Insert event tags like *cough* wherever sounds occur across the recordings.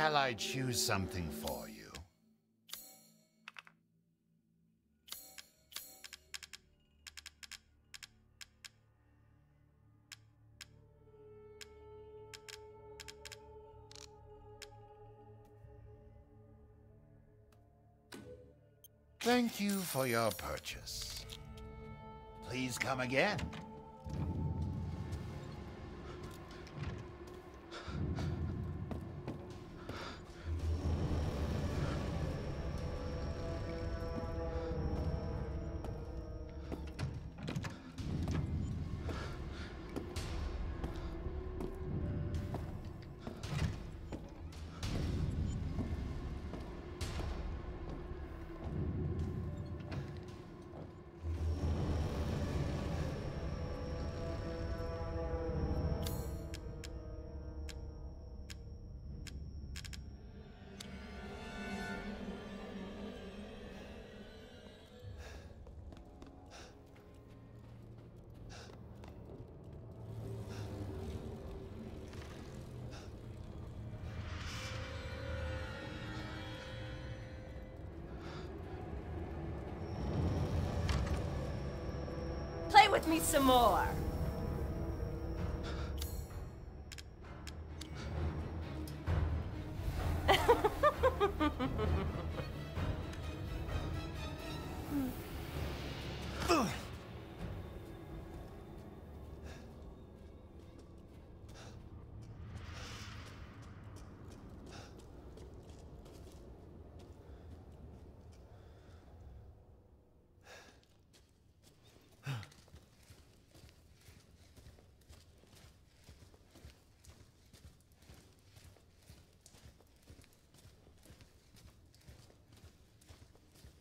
Shall I choose something for you? Thank you for your purchase. Please come again.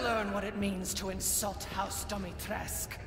Learn what it means to insult House Dimitrescu.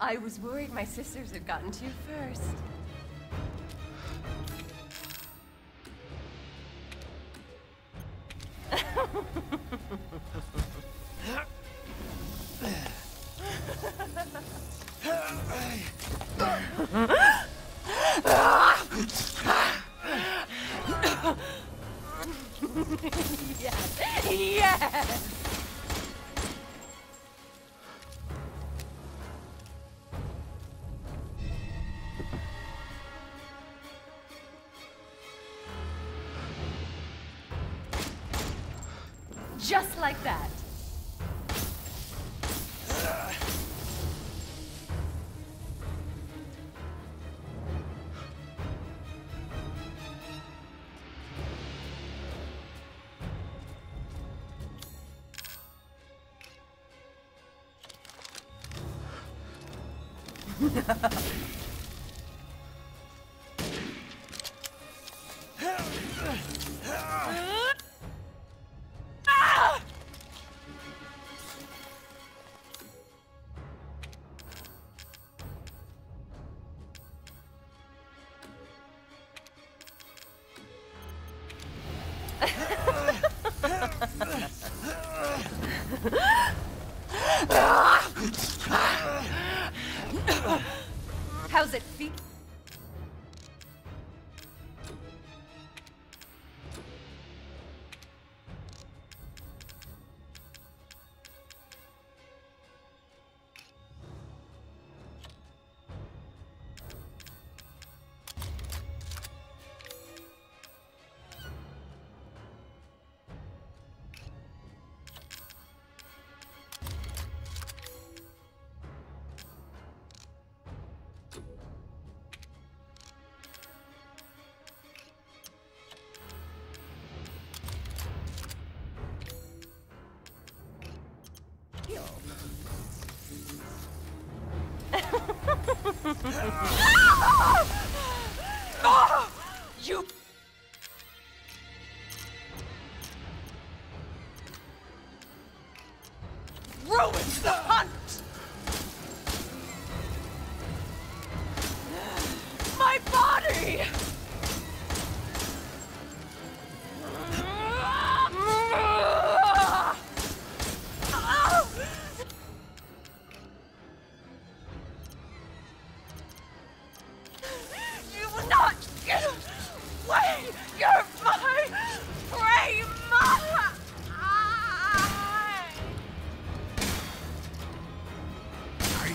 I was worried my sisters had gotten to you first. ハハハハ!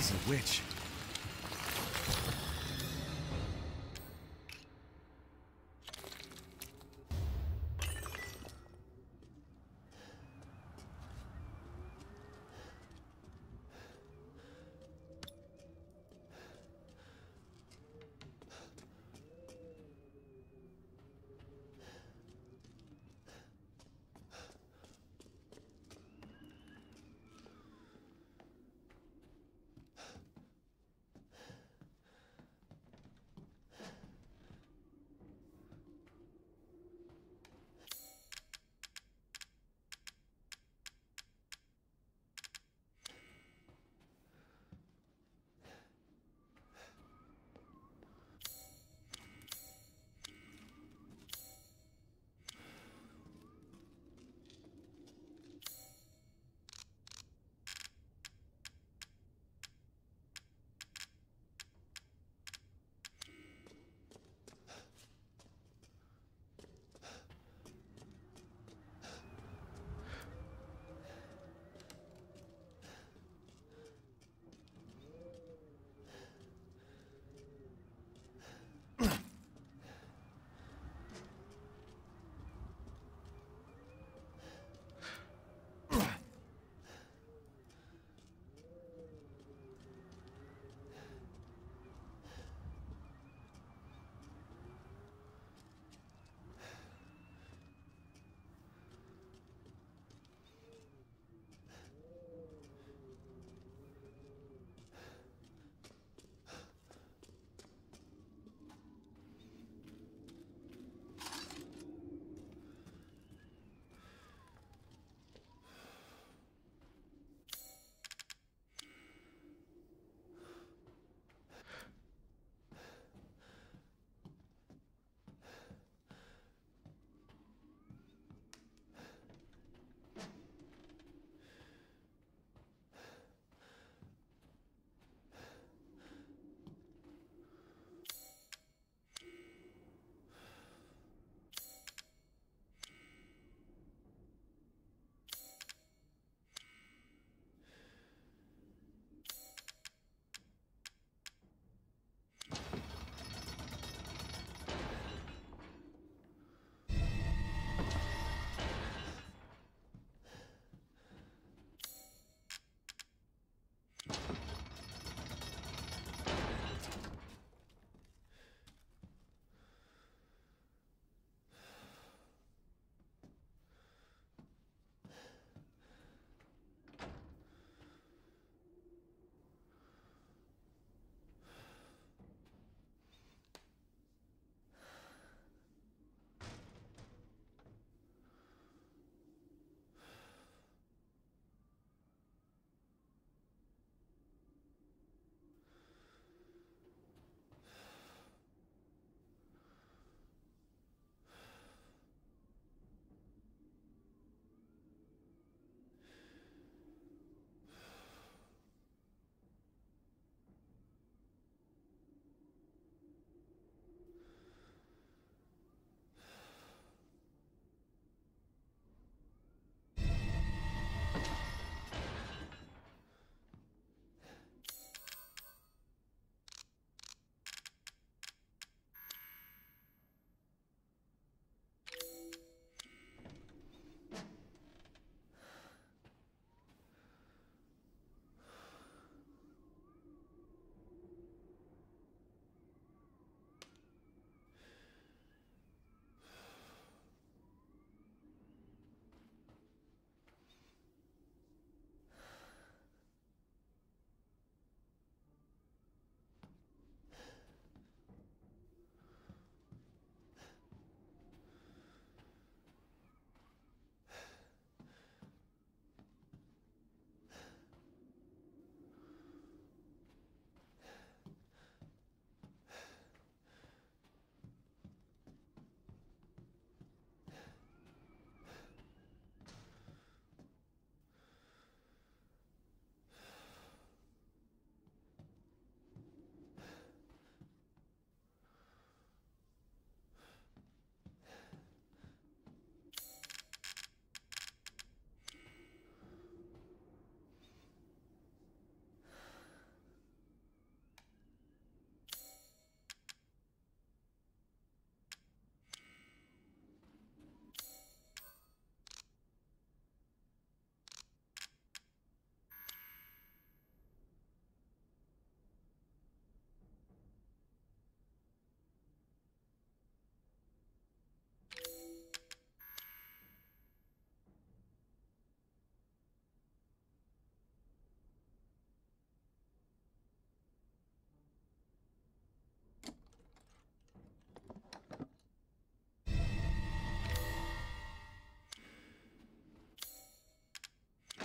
Crazy witch.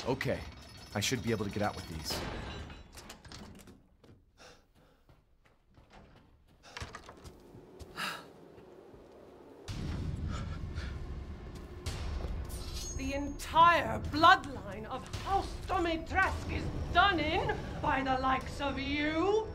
Okay, I should be able to get out with these. The entire bloodline of House Dimitrescu is done in by the likes of you?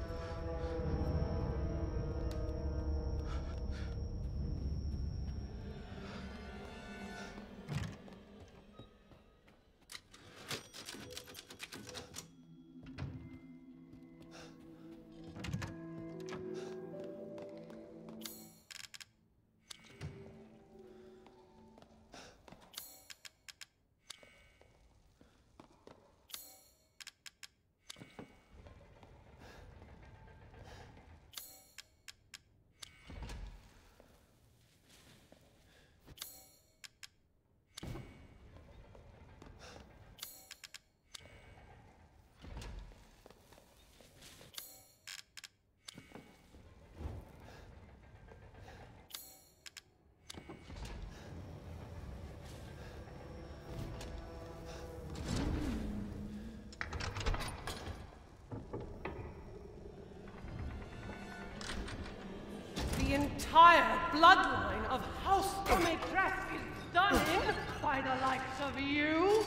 Entire bloodline of House Dimitrescu is done in by the likes of you?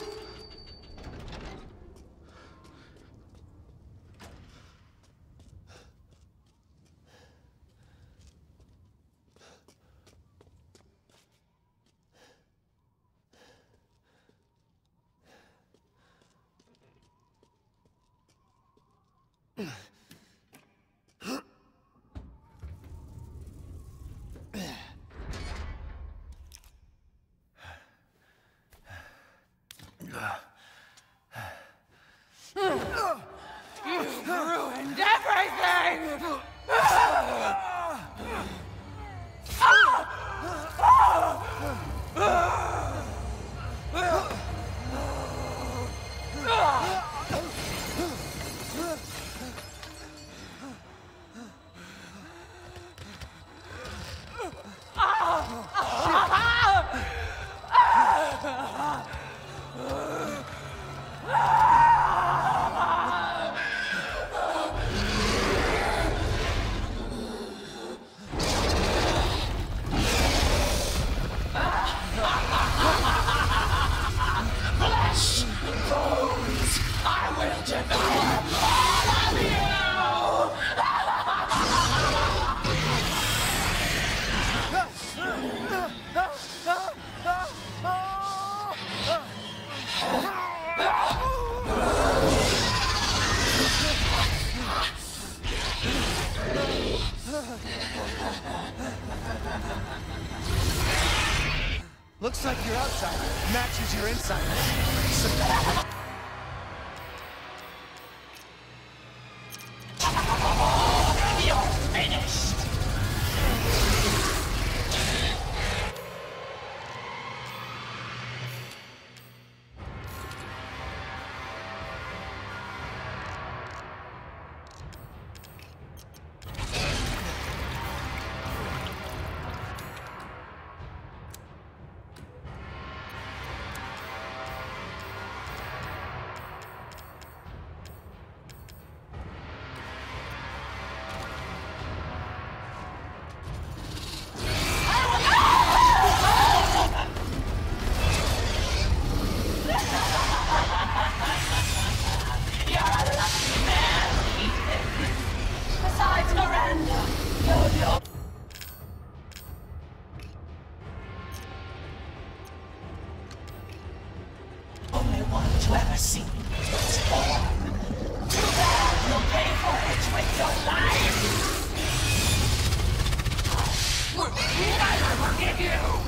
Forgive you!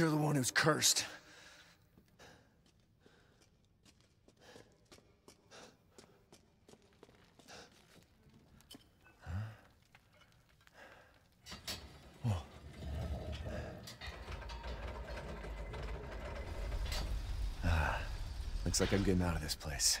You're the one who's cursed. Ah, looks like I'm getting out of this place.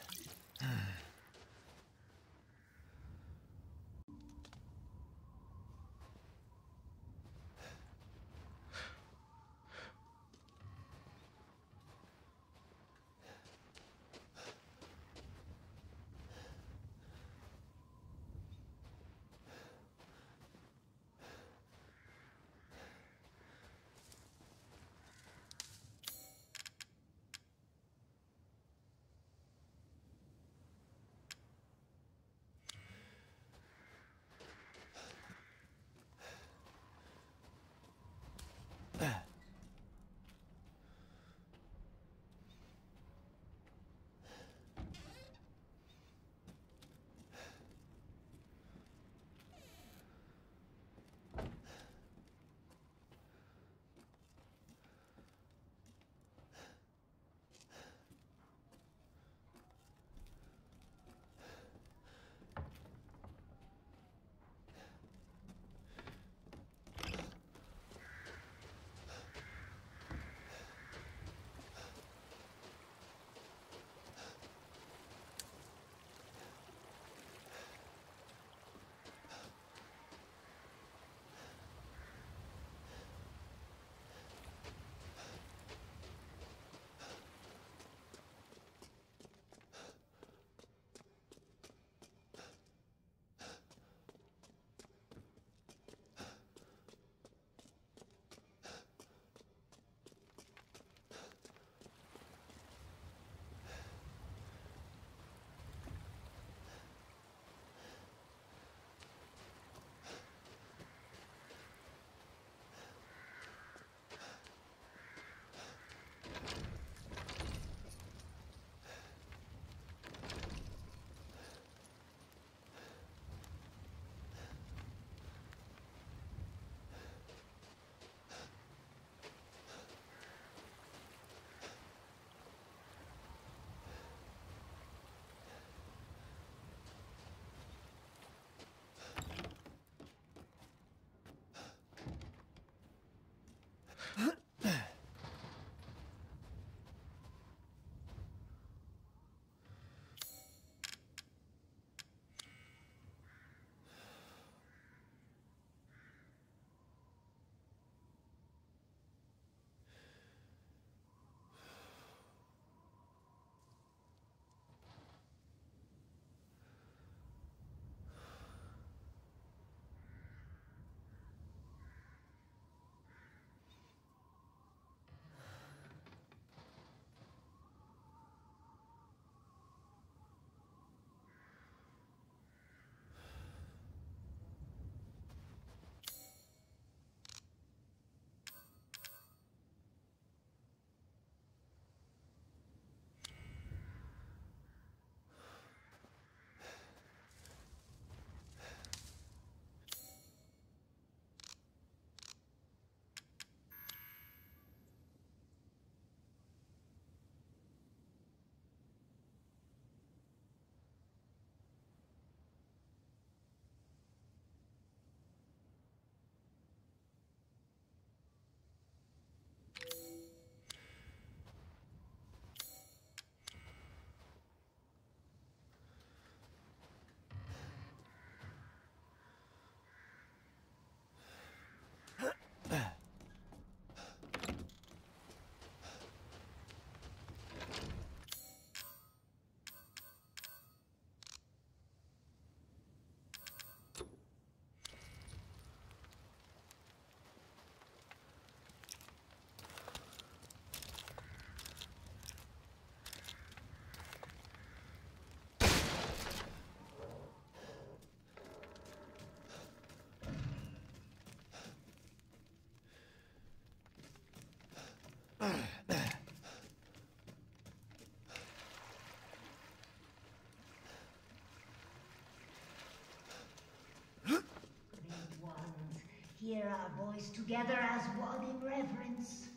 Hear our voice together as one in reverence.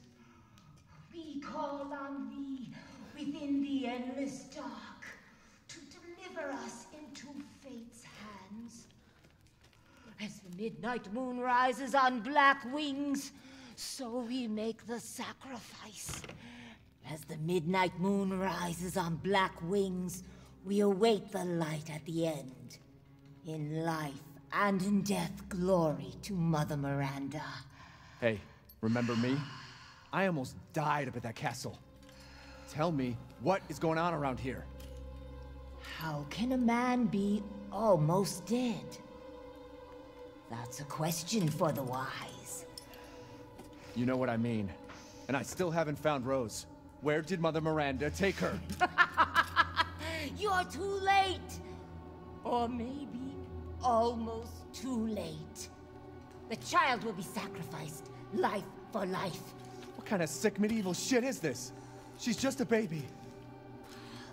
We call on thee within the endless dark to deliver us into fate's hands. As the midnight moon rises on black wings, so we make the sacrifice As the midnight moon rises on black wings, we await the light at the end. In life and in death, glory to Mother Miranda. Hey, remember me? I almost died up at that castle. Tell me, what is going on around here? How can a man be almost dead? That's a question for the wise. You know what I mean. And I still haven't found Rose. Where did Mother Miranda take her? *laughs* You're too late! Or maybe almost too late. The child will be sacrificed, life for life. what kind of sick medieval shit is this? She's just a baby.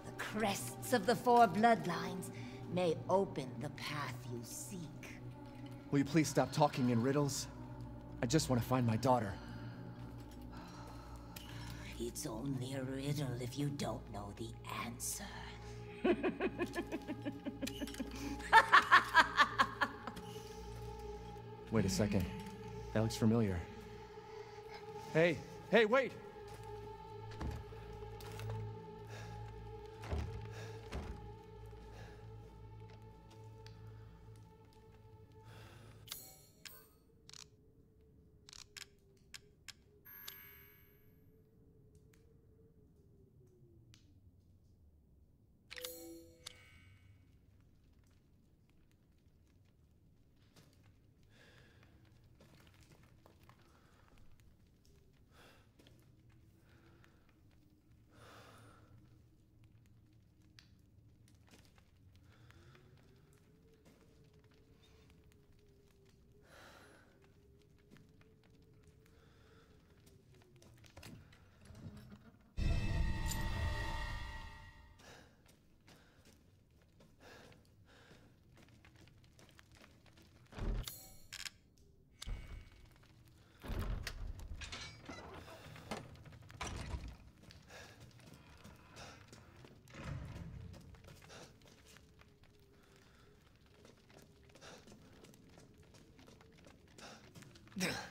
The crests of the four bloodlines may open the path you seek. Will you please stop talking in riddles? I just want to find my daughter. It's only a riddle if you don't know the answer. Wait a second. That looks familiar. Hey, hey, wait! This...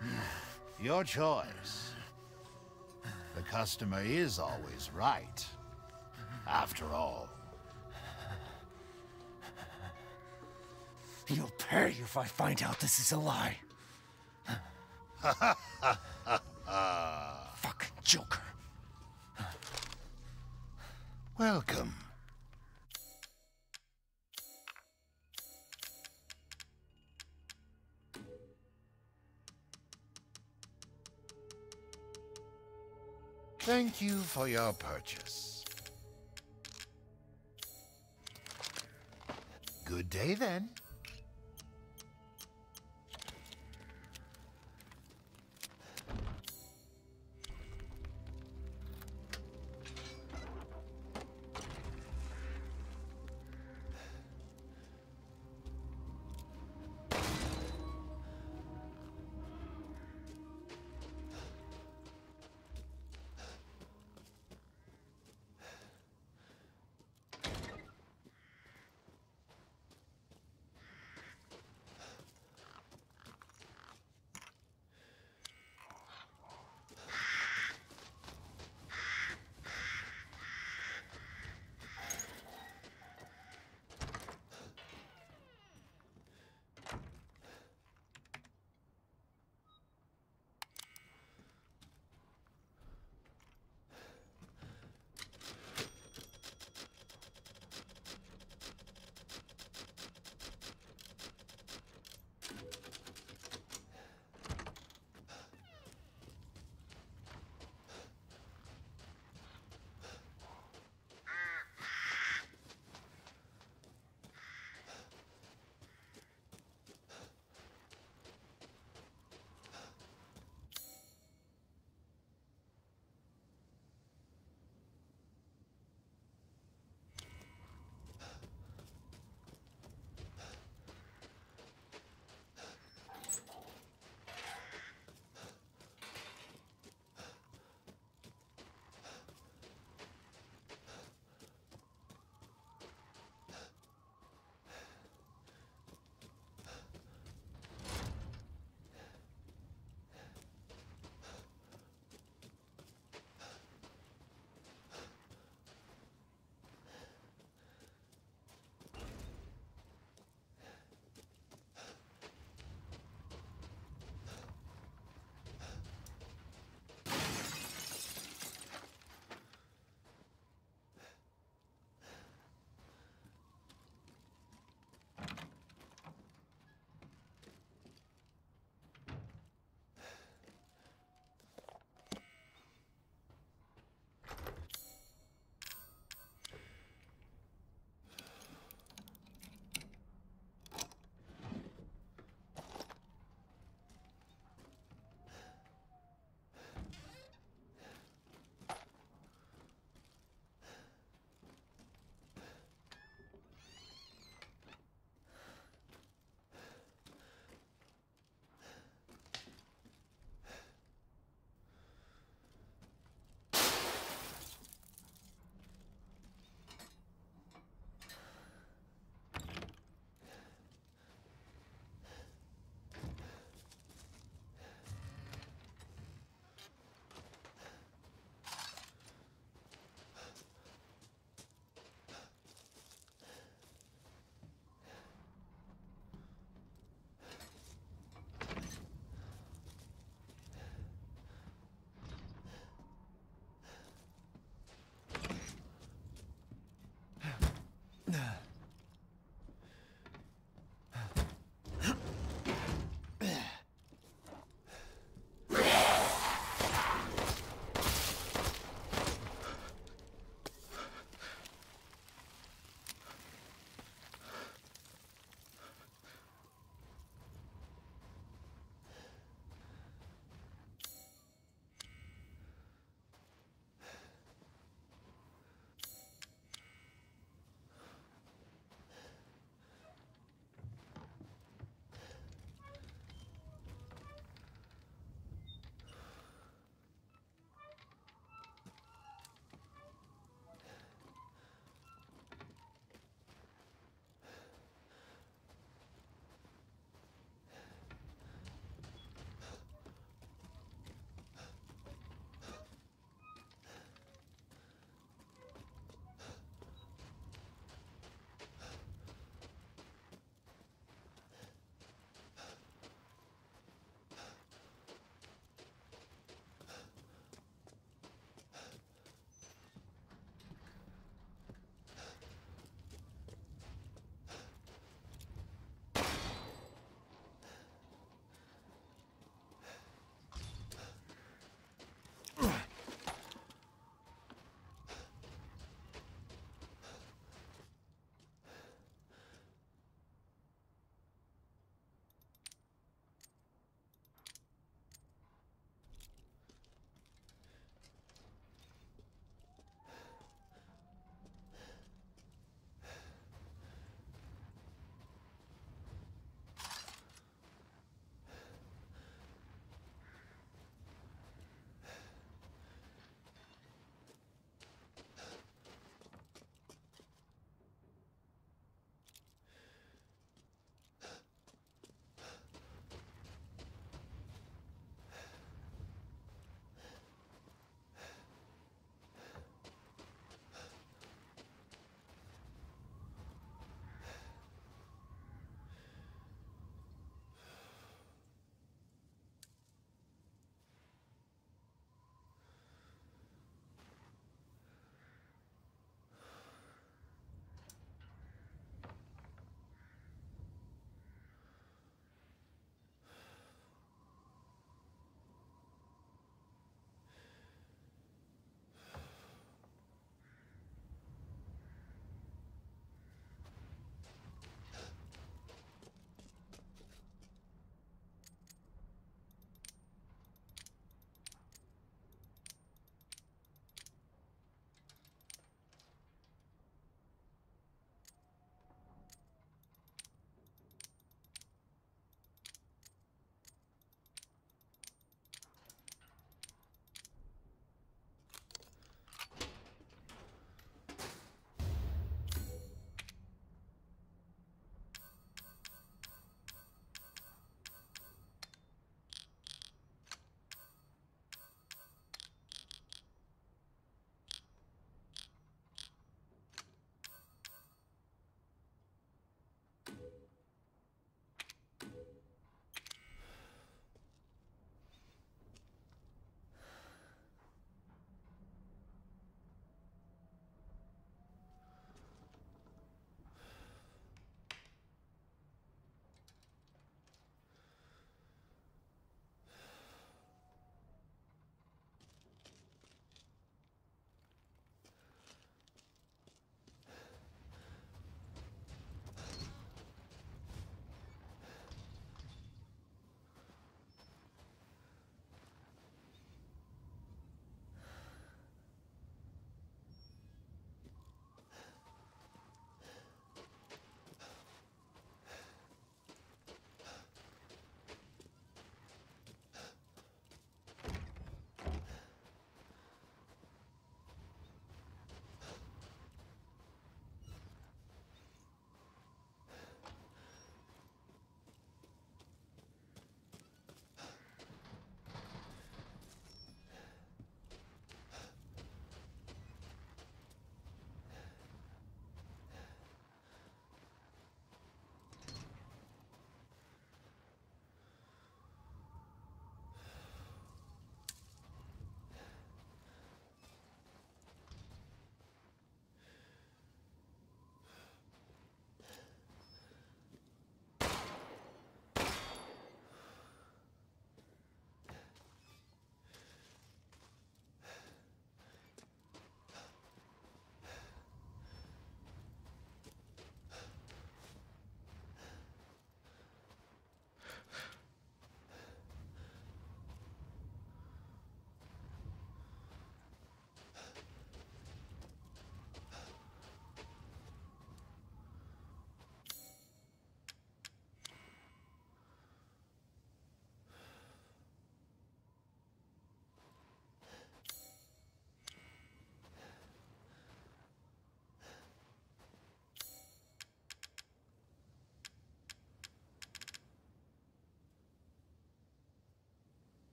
*sighs* Your choice. The customer is always right. After all. *sighs* You'll pay you if I find out this is a lie. *laughs* Fucking Joker. Welcome. Thank you for your purchase. Good day then.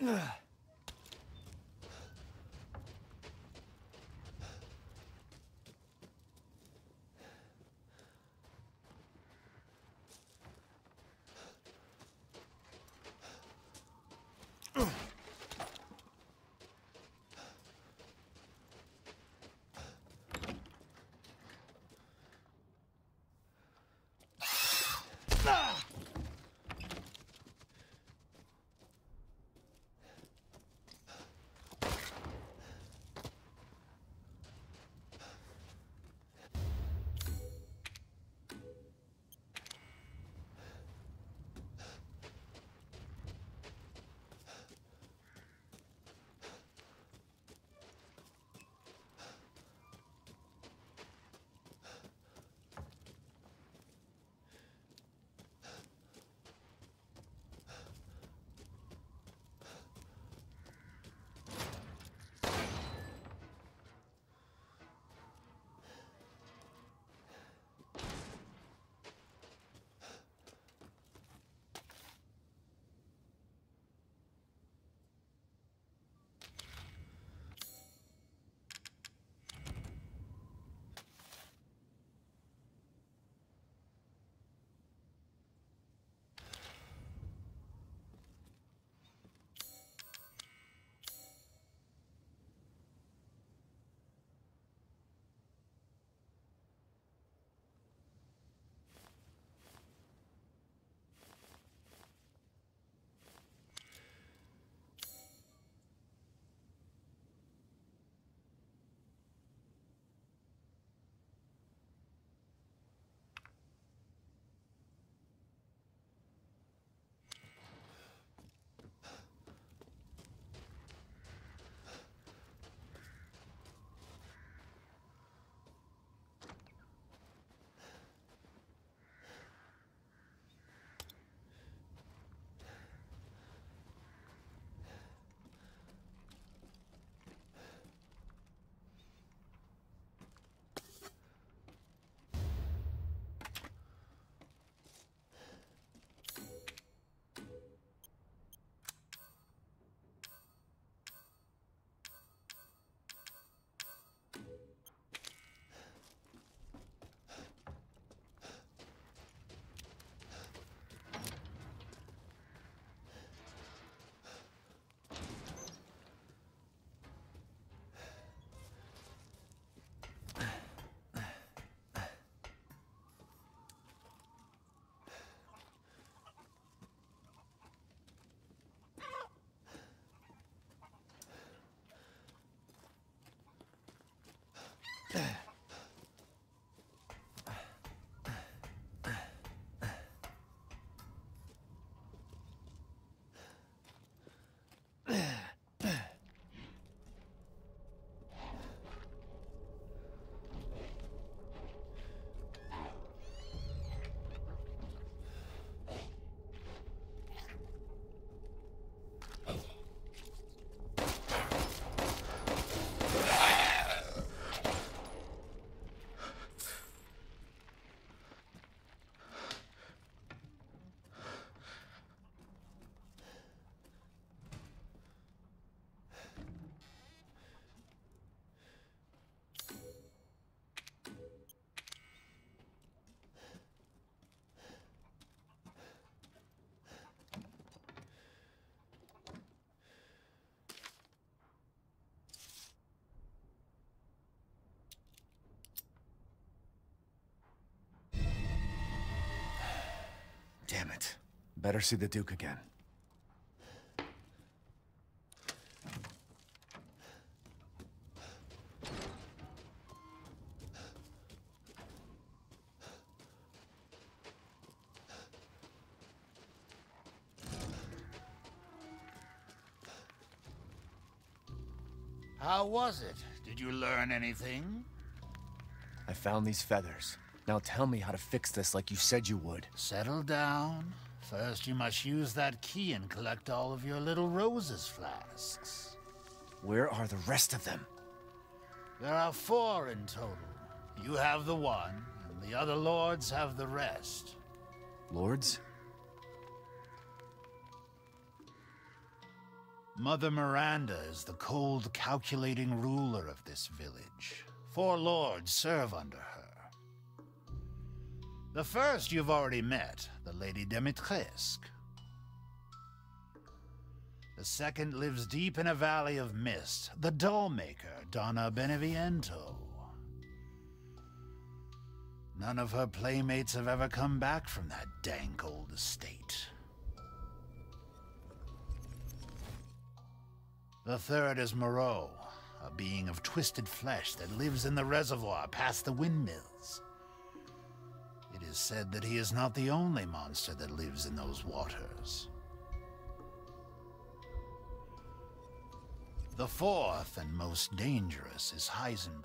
Ugh. Yeah. *clears throat* Damn it. Better see the Duke again. How was it? Did you learn anything? I found these feathers. Now tell me how to fix this like you said you would. Settle down. First, you must use that key and collect all of your little Rose's flasks. Where are the rest of them? There are four in total. You have the one, and the other lords have the rest. Lords? Mother Miranda is the cold, calculating ruler of this village. Four lords serve under her. The first you've already met, the Lady Dimitrescu. The second lives deep in a valley of mist, the dollmaker, Donna Beneviento. None of her playmates have ever come back from that dank old estate. The third is Moreau, a being of twisted flesh that lives in the reservoir past the windmills. Is said that he is not the only monster that lives in those waters. The fourth and most dangerous is Heisenberg.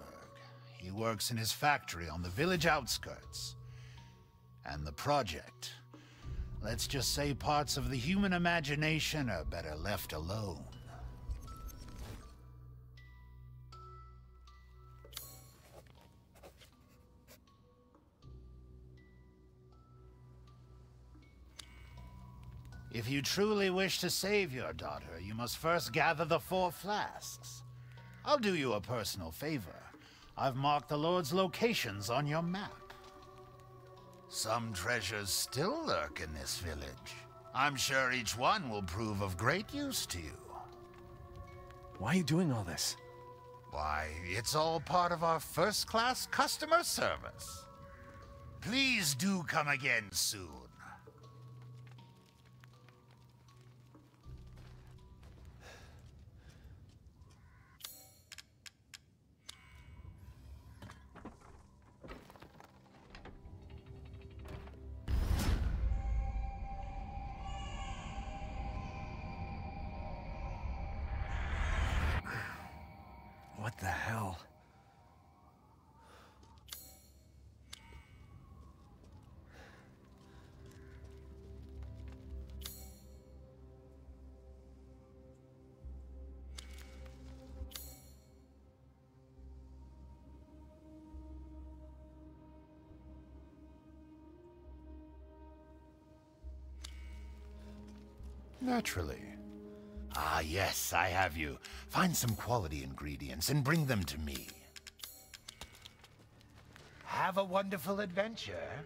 He works in his factory on the village outskirts. And the project. Let's just say parts of the human imagination are better left alone. If you truly wish to save your daughter, you must first gather the four flasks. I'll do you a personal favor. I've marked the Lord's locations on your map. Some treasures still lurk in this village. I'm sure each one will prove of great use to you. Why are you doing all this? Why, it's all part of our first-class customer service. Please do come again soon. Naturally. Ah, yes, I have you. Find some quality ingredients and bring them to me. Have a wonderful adventure.